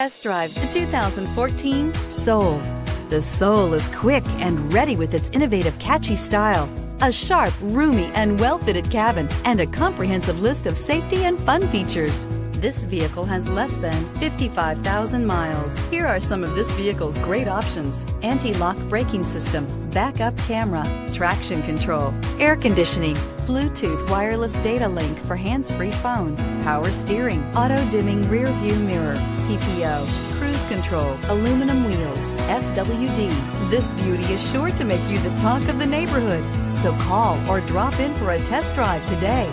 Test drive the 2014 Soul. The Soul is quick and ready with its innovative, catchy style, a sharp, roomy, and well-fitted cabin, and a comprehensive list of safety and fun features. This vehicle has less than 55,000 miles. Here are some of this vehicle's great options. Anti-lock braking system, backup camera, traction control, air conditioning, Bluetooth wireless data link for hands-free phone, power steering, auto-dimming rear view mirror, PPO, cruise control, aluminum wheels, FWD. This beauty is sure to make you the talk of the neighborhood. So call or drop in for a test drive today.